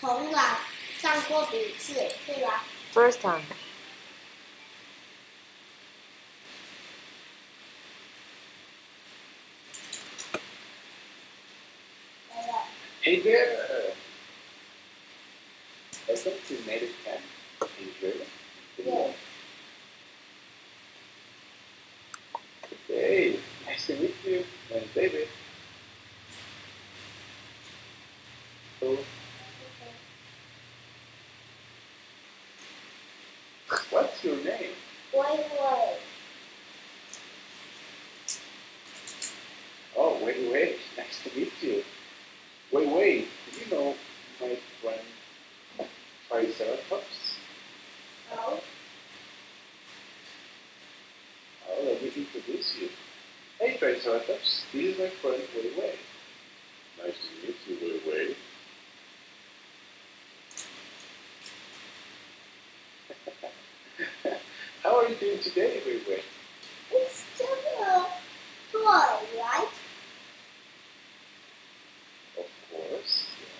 从来上过笔试，是吧？ First time. Hey there! Welcome to Native Camp in Jordan. Yes. Hey, nice to meet you. I'm David. So, Hey, Triceratops. This is my friend Wei Wei. Nice to meet you, Wei Wei. How are you doing today, Wei Wei? it's just a toy, right? Of course. Yes.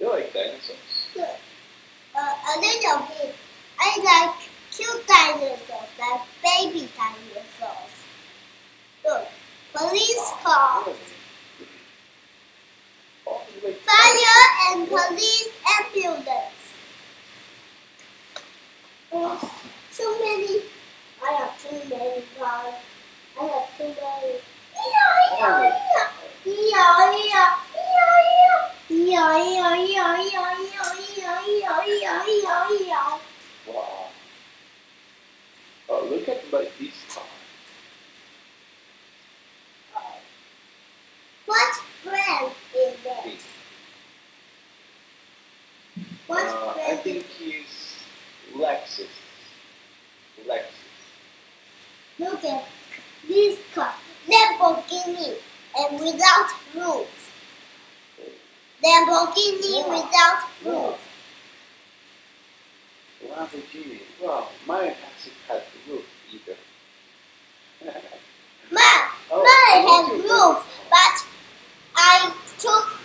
You like dinosaurs? Good. Uh, a little bit. I like cute dinosaurs, like baby dinosaurs. Look, police cars, Oh, you like fire and police ambulance. Oh, too many. I have too many cars. I have too many. Wow. Oh, look at my this car. What brand is it? This. What Uh, I brand? think he's Lexus. Lexus. Look at this car, Lamborghini, and without roof. Lamborghini Wow. without roof. Lamborghini. Wow, mine hasn't had oh, the roof either. Mine, Oh, mine has roof, but I took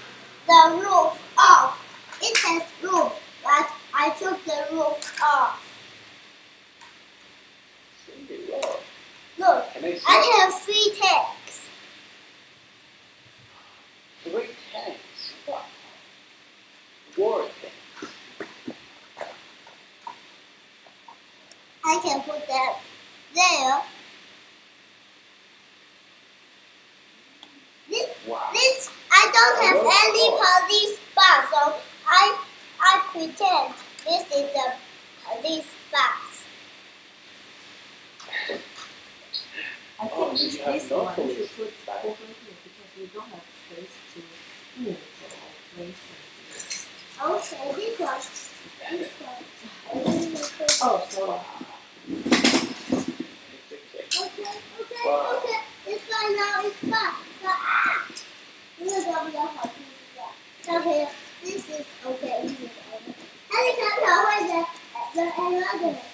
the roof off. It has roof, but I took the roof off. Cinderella. Look, Can I have three tanks. three tanks? Wow. War tanks. I can put them there. This Wow. This I don't have any police bus, so I I pretend this is a police bus. I this Over here because we don't have space to move. Okay, this one. Oh, so. Okay, okay, okay. It's now, it's ah! This is. Okay, this is okay, this is okay. The, the, the,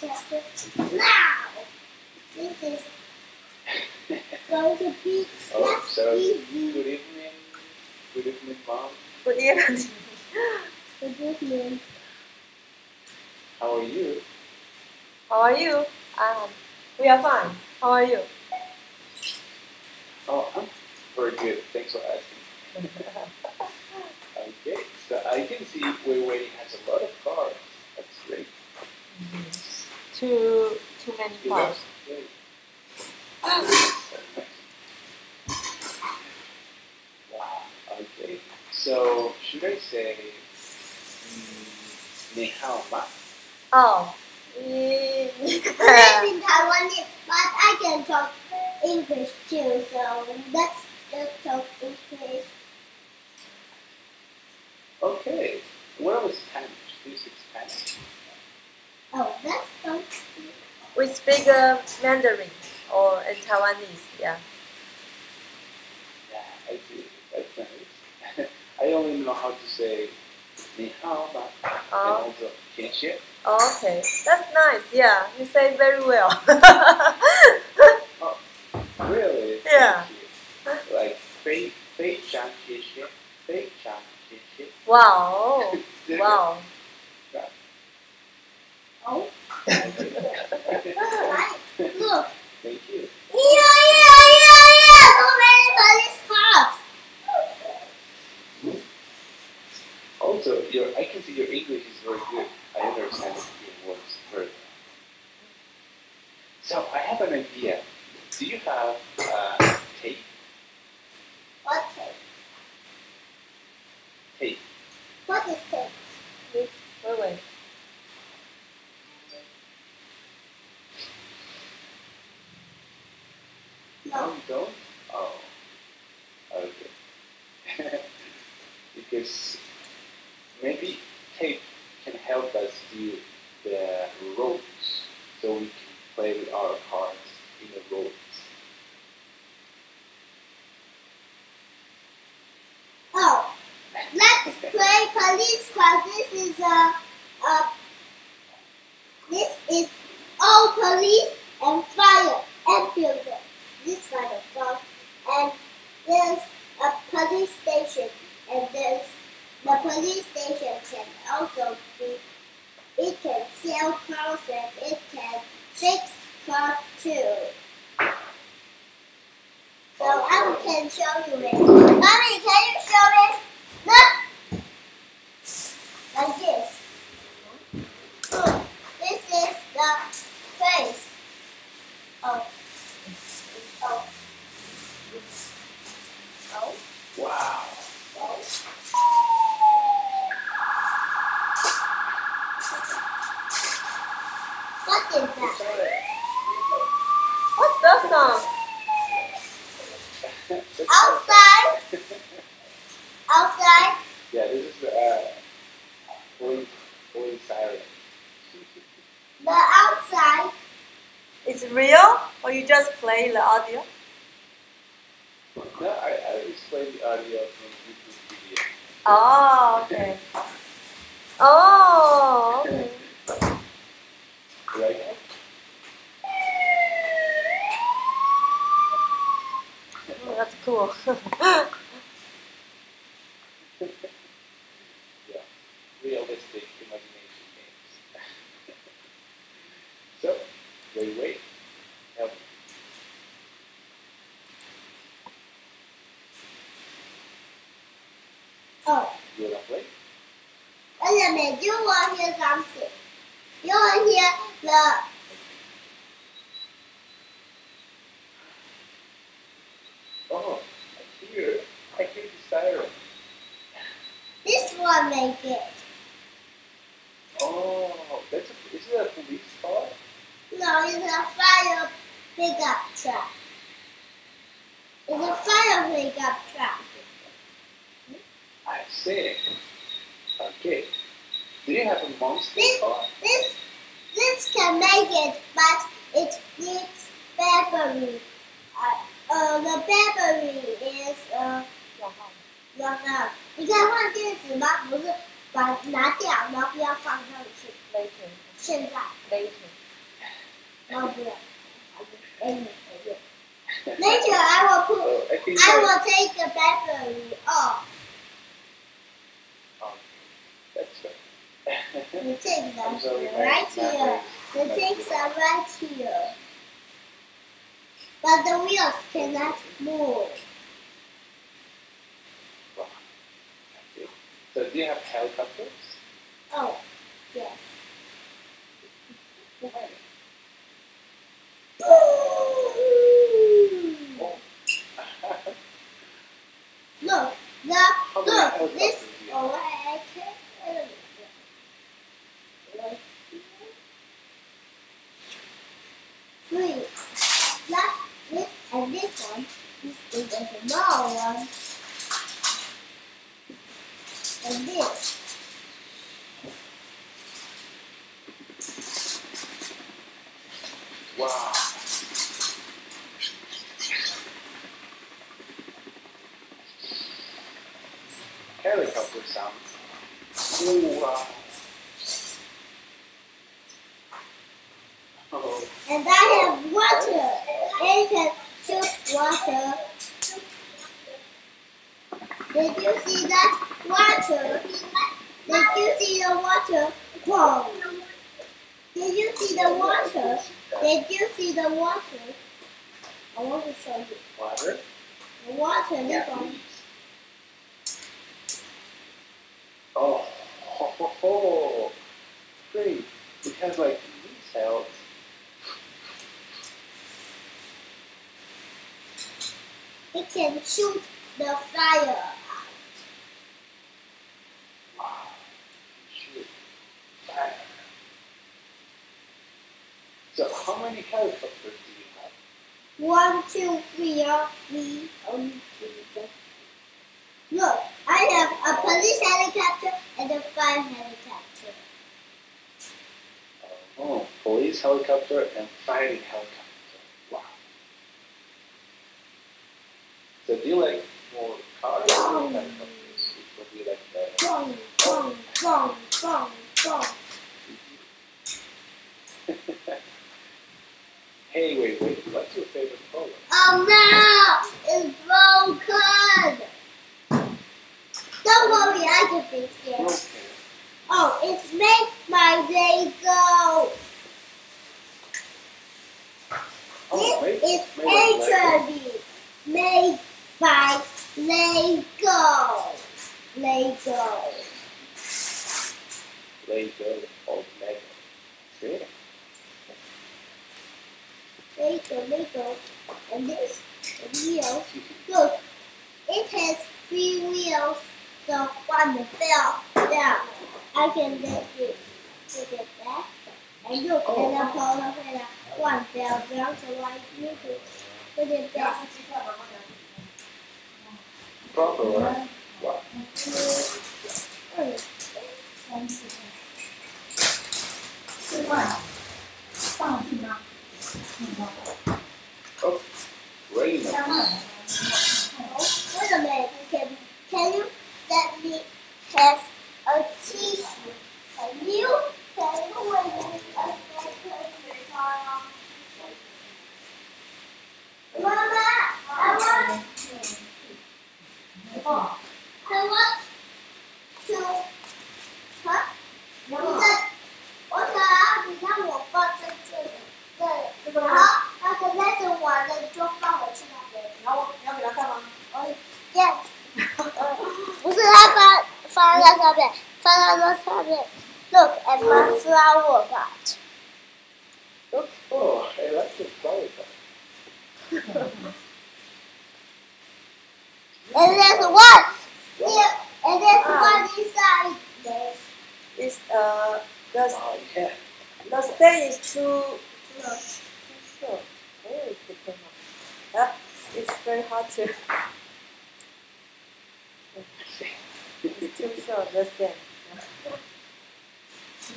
this now. This is going to be Oh, so easy. good evening. Good evening, mom. Good evening. Good evening. How are you? How are you? Um, we are fine. How are you? Oh, I'm very good. Thanks for asking. Okay, so I can see Wei Wei has a lot of cars. That's great. Too too many You Oh, okay, that's nice. Yeah, you say very well. oh, really? Yeah. Like fake, fake Chan kinship, fake Chan. Wow. wow. Oh. your I can see your English is very good. I understand your words very well. So I have an idea. Do you have uh, tape? What tape? Tape. What is tape? Wait, wait. No. You don't? Oh. Okay. because maybe tape can help us do the roads so we can play our cars in the roads. Oh. Let's play police car. This is a, a this is all police and fire ambulance. This kind of car. And there's a police station and there's the police station can also be it can sell cars and it can fix cars too. So I can show you it. Mommy, can you show it? Look! Like this. Look, this is the face. Oh. Oh. Oh. Wow. Oh. What is that? What's that song? Outside. Outside. yeah, this is the uh, police, police siren. The outside. Is it real or you just play the audio? No, I, I explained the audio from YouTube video. Oh, okay. Oh, okay. Right? Oh, that's cool. Yeah. Realistic imagination games. so, wait, wait. Help. Oh. You wanna play? Wait a minute. You want to hear something? You want to hear the Oh, I hear. I hear the siren. this one make it. Oh, that's a, is it a police car? No, it's a fire pickup truck. It's a fire pickup truck. I see. Okay. Do you have a monster This- car? This this can make it, but it needs battery. Uh, uh, the battery is uh 那个，你可以换电池吗？不是，把拿掉，然后不要放上去。 Later, 现在， Later, I will put. I, I will take the battery off. The tanks are right here. The tanks are right here. But the wheels cannot move. Wow. So do you have helicopters? Oh, yes. Look, the look this. can't. Like Three. That this and this one. This is a small one. And this. Wow. Helicopter sound. Oh, wow. Oh, And I have water. You can shoot water. Did you see that water? Did you see the water? Whoa. Did you see the water? Did you see the water? I want to show you. Water? The water, Yeah, this one. please. Oh, ho, ho, ho. Great. It has like missiles. It can shoot the fire. Wow. Shoot. Fire. So how many helicopters do you have? One, two, three, or three. Only three. just- Look, I have a police helicopter and a fire helicopter. Oh, police helicopter and fire helicopter. Wow. So do you like more cars or helicopters? Which do you like better? Boom, boom, boom, boom, boom. hey, wait, wait. What's your favorite color? Oh no! It's broken! Don't worry, I can fix it. Okay. Oh, it's made by Lego. Oh, This wait. is made by Lego. actually made by Lego. Lego. Lego or Lego. Good. Lego, Lego. And this wheels. Look, it has three wheels. So when you fell down, I can lift you to get back. And you can pull up and one fell down, so I you to put it back. Proper, right? What? Oh, rain. what? Yeah, and this ah. one is like this. This uh, the stand, the stand is too. short. Very difficult. That it's very hard to. it's too short. The stem.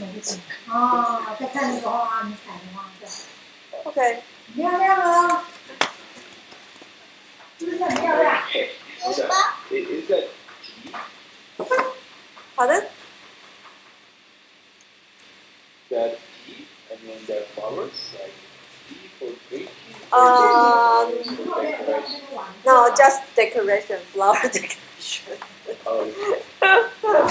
Oh, ah, that kind of go on, this kind. Okay. Yeah, yeah, well. Pardon? That tea? I mean, the flowers? Like tea for drinking? Um, Or just for decoration? No, just decoration, flower decoration. Oh, oh,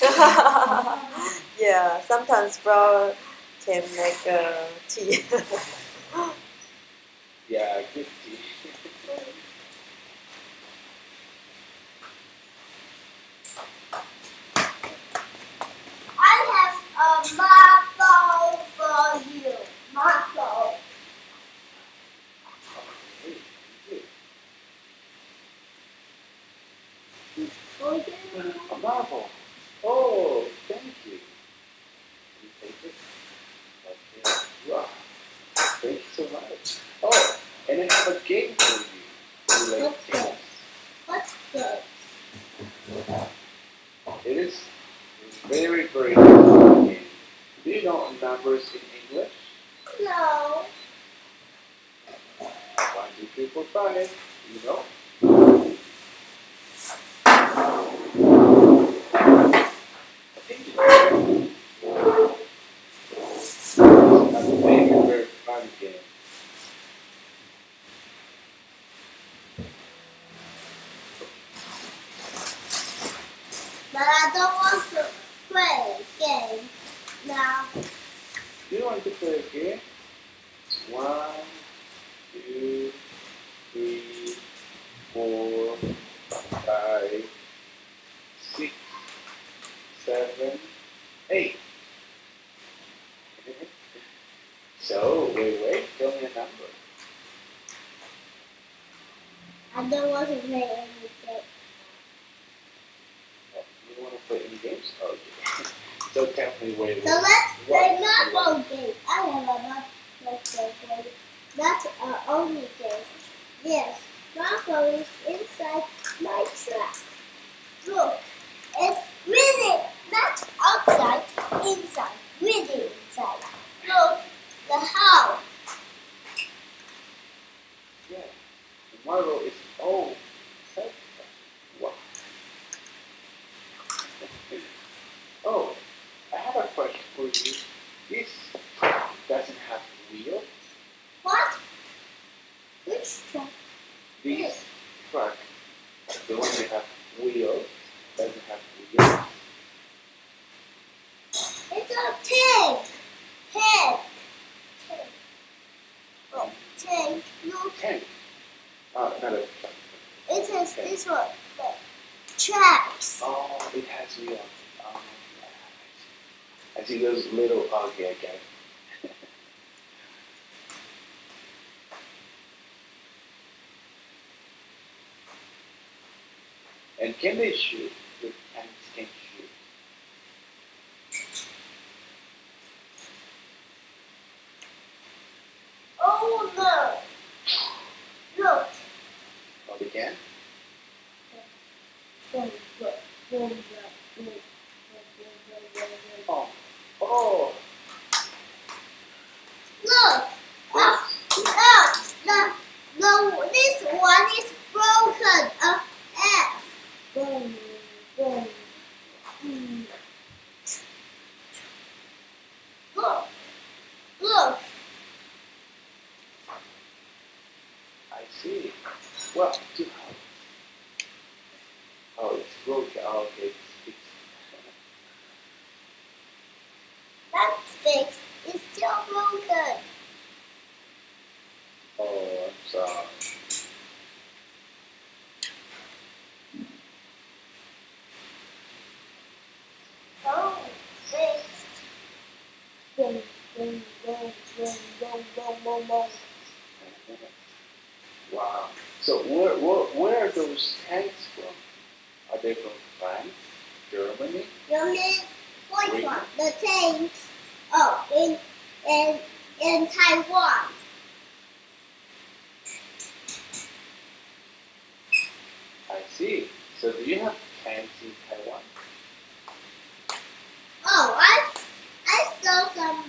yeah, sometimes flower can make uh, tea. Yeah, good tea. I have a marble for you. Marble. For. A marble. Oh, thank you. You take it. Okay. Wow. Thank you so much. Have a game for you. You like What's games? What's this? It is very, very difficult game. Do you know numbers in English? No. One, two, three, four, five. five, six, seven, eight. so, wait, wait, tell me a number. I don't want to play. Oh, I have a question for you. little ugly again. and can they shoot? Well, two houses. Oh, it's broken. Oh, okay, it's fixed. That's fixed. It's still broken. Oh, I'm sorry. Oh, fixed. Boom, boom, boom, boom, boom, boom, boom, boom. Wow. So where, where, where are those tanks from? Are they from France, Germany? You mean which one? The tanks. Oh, in in in Taiwan. I see. So do you have tanks in Taiwan? Oh, I I saw some.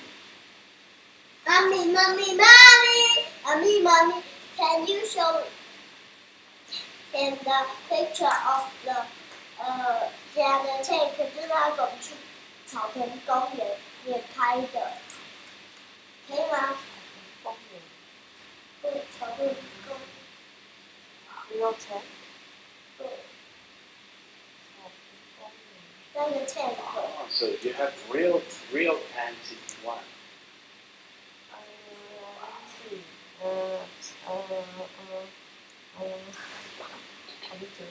Mommy, mommy, mommy, mommy, mommy. Can you show in the picture of the 呃这样的 tank？就是那种去草屯公园也拍的，可以吗？公园对，草屯公，real tank，对，公园。那个 tank。 Oh, so you have real real tanks in Taiwan. Uh, let's see. Uh, uh, uh, uh, I need to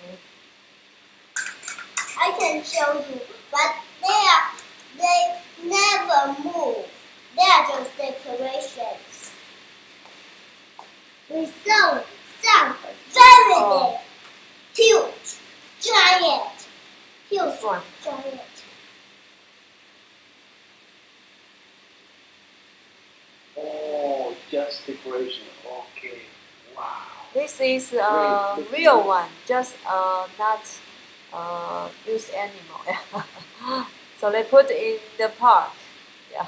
I can show you, but they are they never move. They are just decorations. We saw some very Oh. big, huge, giant, huge, This one. giant. Oh, just decoration. Okay. Wow. This is a real one, just uh, not uh, use animal. so they put in the park. Yeah.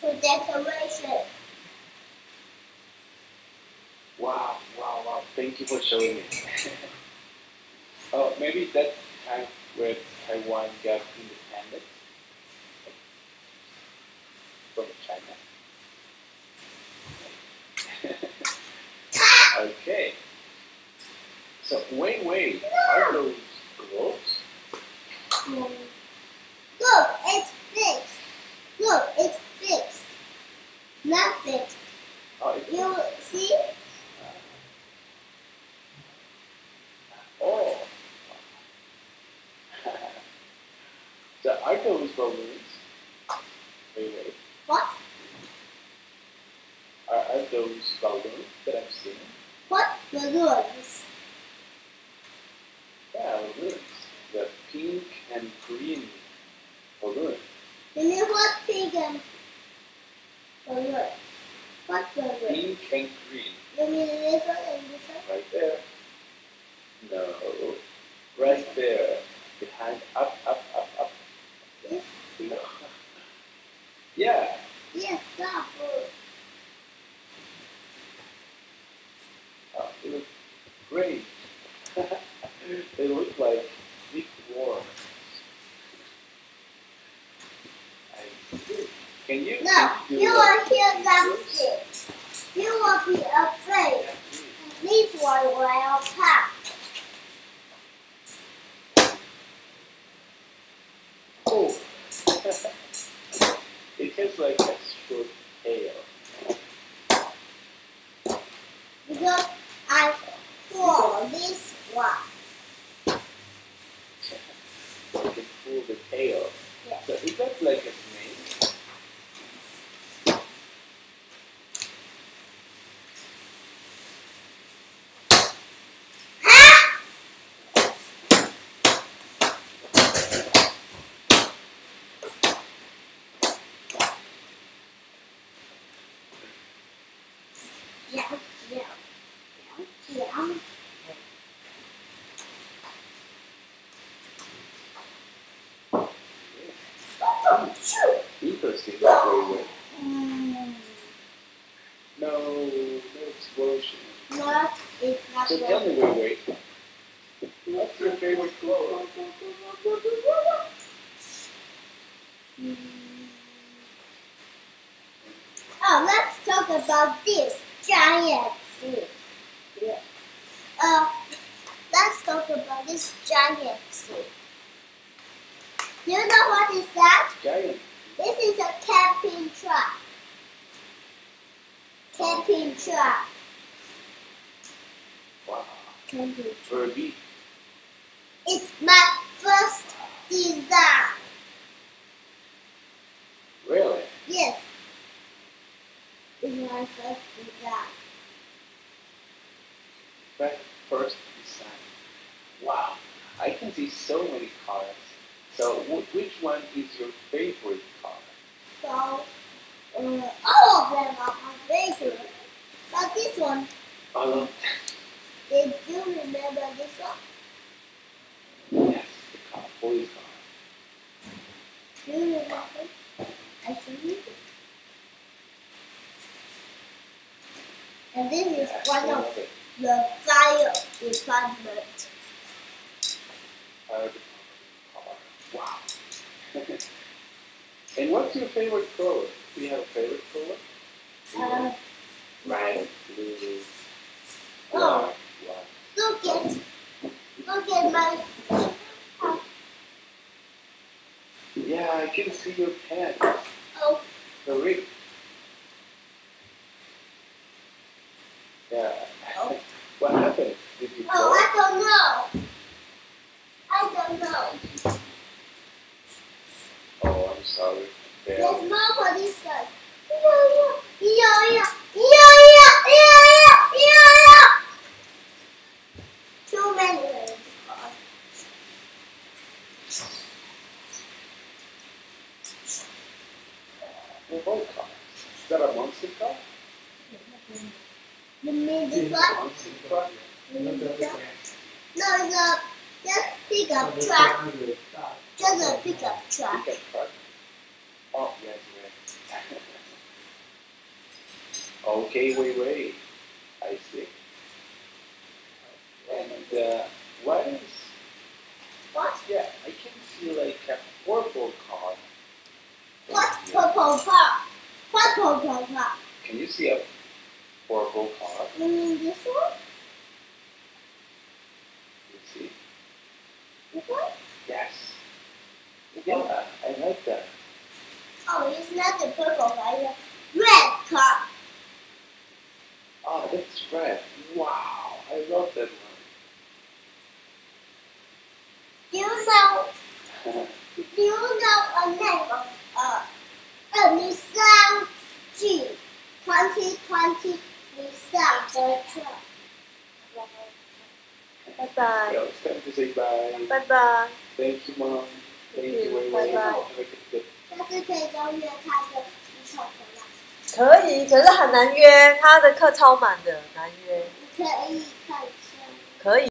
To decoration. Wow, wow, wow. Thank you for showing me. oh, maybe that's the time where Taiwan got independent from China. Okay. So, wait, wait. Are those gloves? Look, it's fixed. Look, it's fixed. Not fixed. Oh, You see? oh. so are those balloons? Interesting that way. way. Mm, No, no explosion. What is not So good? tell me, wait, wait. What's your favorite color? Mm. Oh, let's talk about this giant seed. Yeah. Uh, let's talk about this giant seed. Do you know what is that? Giant. This is a camping truck. Camping truck. Wow. Camping. Furby. It's my first design. Really? Yes. It's my first design. First design. Wow. I can see so many cars. So wh- which one is your favorite car? So, uh, all of them are my favorite. But this one, Oh, did you remember this one? yes, the car, police car. Do you remember? I you. And this is Yes, one of the fire department. Car. Wow. and what's your favorite color? Do you have a favorite color? Uh, Red, blue, Oh. look at, look at my. Yeah, I can see your pants. Oh, The ring. Yeah. Oh. what happened? Did you oh, fall? I don't know. I don't know. There's more police cars. Yeah, yeah, yeah, yeah, yeah, yeah, yeah, yeah. Too many police cars. Well, both cars. Is that a monster car? You mean this one? Monster car? You mean this one? No, it's a just pickup truck. Just a pickup truck. Pickup truck? Oh, yes, yes. okay, wait, wait. I see. And uh, what is? What? Yeah, I can see like a purple car. What Yeah. purple car? What purple car? Can you see a purple car? You mean this one? 可以，可是很难约，他的课超满的，难约。可以，可以。